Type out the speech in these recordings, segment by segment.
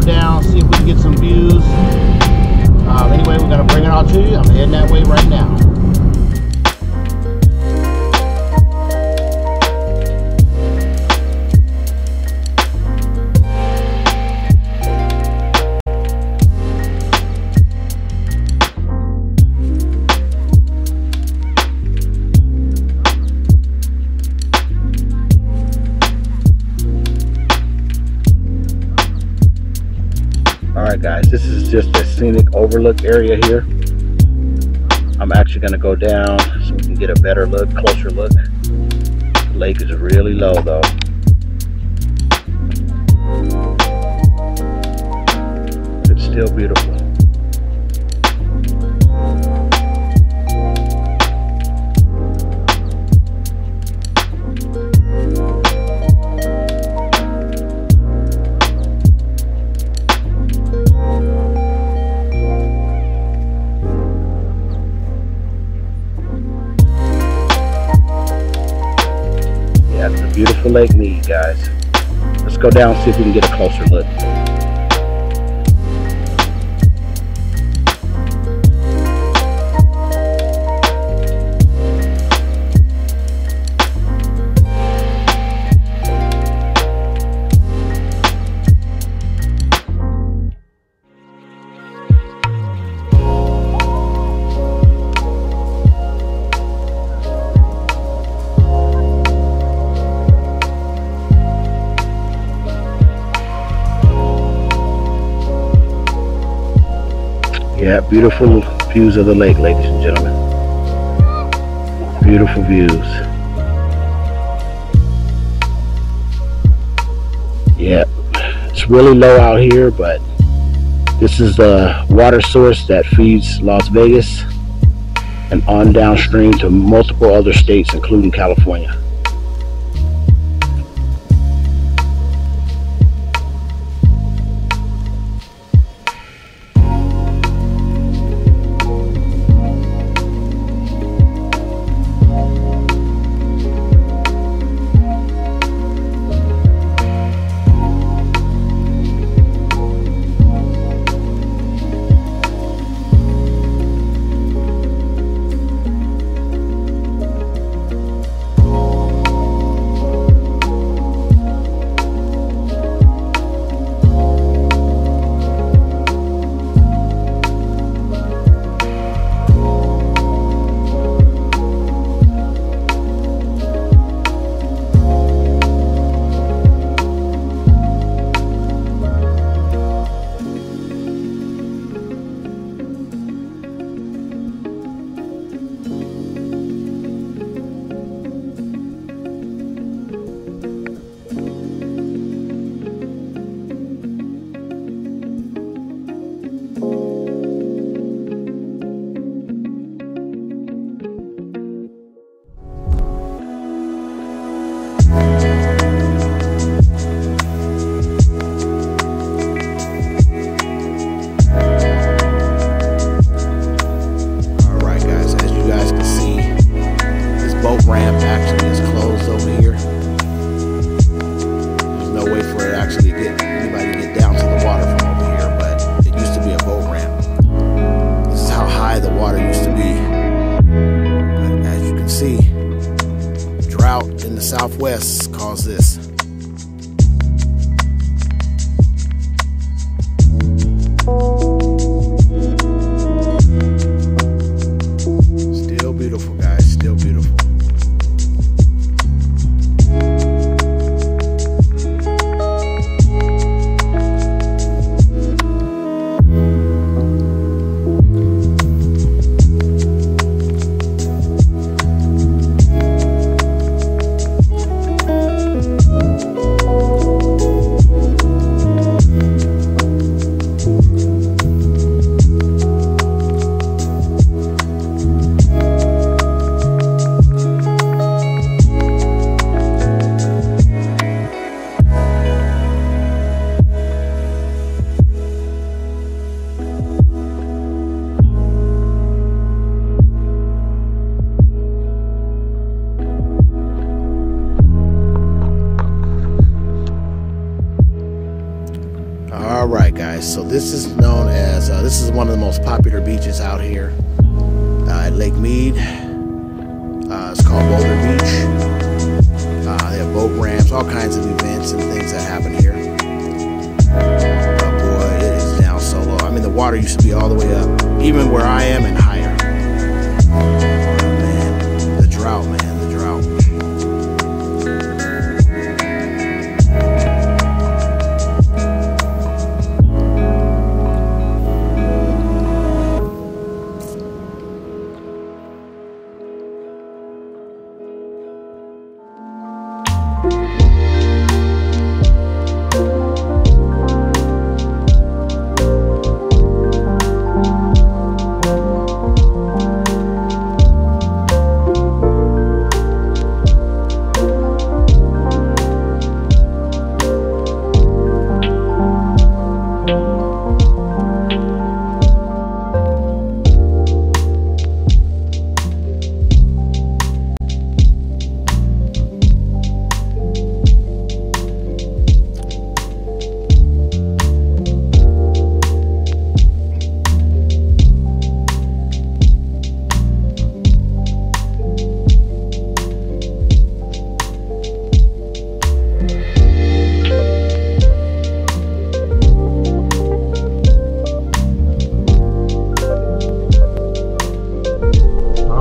down, see if we can get some views. Um, anyway, we're gonna bring it all to you. I'm heading that way right now. Guys, this is just a scenic overlook area here. I'm actually gonna go down so we can get a better look, closer look. The lake is really low though. It's still beautiful. Beautiful lake mead, guys. Let's go down and see if we can get a closer look. Yeah, beautiful views of the lake, ladies and gentlemen. Beautiful views. Yeah, it's really low out here, but this is the water source that feeds Las Vegas and on downstream to multiple other states, including California. Southwest calls this. All right, guys. So this is known as uh, this is one of the most popular beaches out here uh, at Lake Mead. Uh, it's called Boulder Beach. Uh, they have boat ramps, all kinds of events and things that happen here. But boy, it is down so low. I mean, the water used to be all the way up, even where I am and higher. Oh, man, the drought, man,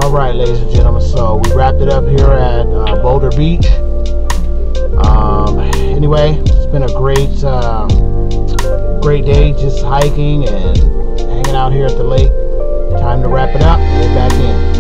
All right, ladies and gentlemen. So we wrapped it up here at uh, Boulder Beach. Um, anyway, it's been a great, uh, great day just hiking and hanging out here at the lake. Time to wrap it up. Get back in.